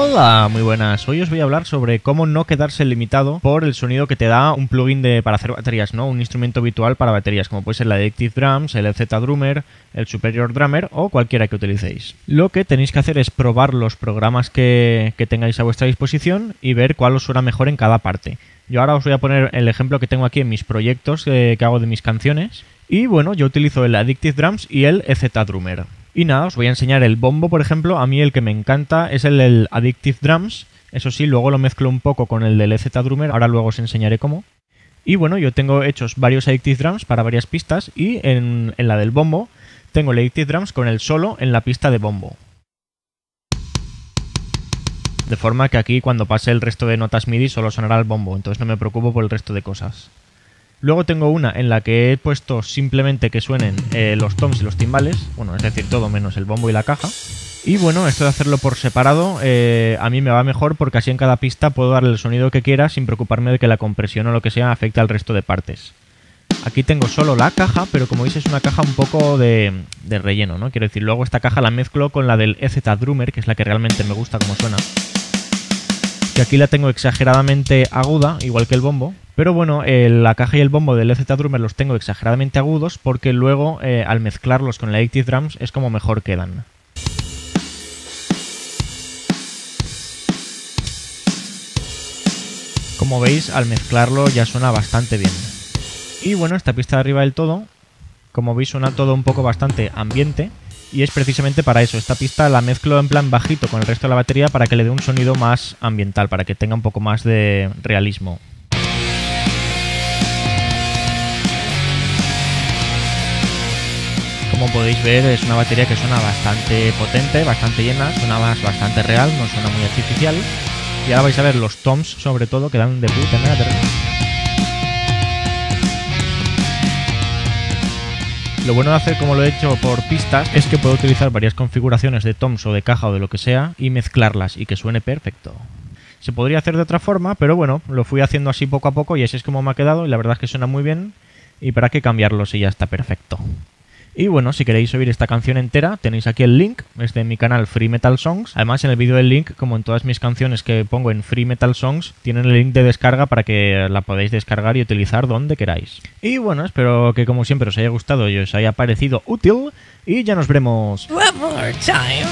Hola, muy buenas. Hoy os voy a hablar sobre cómo no quedarse limitado por el sonido que te da un plugin de, para hacer baterías, ¿no? Un instrumento virtual para baterías, como puede ser el Addictive Drums, el Z Drummer, el Superior Drummer o cualquiera que utilicéis. Lo que tenéis que hacer es probar los programas que, que tengáis a vuestra disposición y ver cuál os suena mejor en cada parte. Yo ahora os voy a poner el ejemplo que tengo aquí en mis proyectos eh, que hago de mis canciones. Y bueno, yo utilizo el Addictive Drums y el EZ Drummer. Y nada, os voy a enseñar el bombo, por ejemplo. A mí el que me encanta es el del Addictive Drums. Eso sí, luego lo mezclo un poco con el del EZ Drummer. Ahora luego os enseñaré cómo. Y bueno, yo tengo hechos varios Addictive Drums para varias pistas. Y en, en la del bombo tengo el Addictive Drums con el solo en la pista de bombo. De forma que aquí cuando pase el resto de notas MIDI solo sonará el bombo, entonces no me preocupo por el resto de cosas. Luego tengo una en la que he puesto simplemente que suenen eh, los toms y los timbales, bueno, es decir, todo menos el bombo y la caja. Y bueno, esto de hacerlo por separado eh, a mí me va mejor porque así en cada pista puedo darle el sonido que quiera sin preocuparme de que la compresión o lo que sea afecte al resto de partes. Aquí tengo solo la caja, pero como veis es una caja un poco de, relleno, ¿no? Quiero decir, luego esta caja la mezclo con la del EZ Drummer, que es la que realmente me gusta como suena. Que aquí la tengo exageradamente aguda, igual que el bombo, pero bueno, la caja y el bombo del EZ Drummer los tengo exageradamente agudos porque luego eh, al mezclarlos con el Addictive Drums es como mejor quedan. Como veis, al mezclarlo ya suena bastante bien. Y bueno, esta pista de arriba del todo, como veis suena todo un poco bastante ambiente y es precisamente para eso. Esta pista la mezclo en plan bajito con el resto de la batería para que le dé un sonido más ambiental, para que tenga un poco más de realismo. Como podéis ver es una batería que suena bastante potente, bastante llena, suena bastante real, no suena muy artificial. Y ahora vais a ver los toms sobre todo que dan de puta madre. Lo bueno de hacer como lo he hecho por pistas es que puedo utilizar varias configuraciones de toms o de caja o de lo que sea y mezclarlas y que suene perfecto. Se podría hacer de otra forma, pero bueno, lo fui haciendo así poco a poco y así es como me ha quedado y la verdad es que suena muy bien y para qué cambiarlo si ya está perfecto. Y bueno, si queréis oír esta canción entera, tenéis aquí el link, es de mi canal Free Metal Songs. Además, en el vídeo del link, como en todas mis canciones que pongo en Free Metal Songs, tienen el link de descarga para que la podáis descargar y utilizar donde queráis. Y bueno, espero que como siempre os haya gustado y os haya parecido útil. Y ya nos veremos. One more time.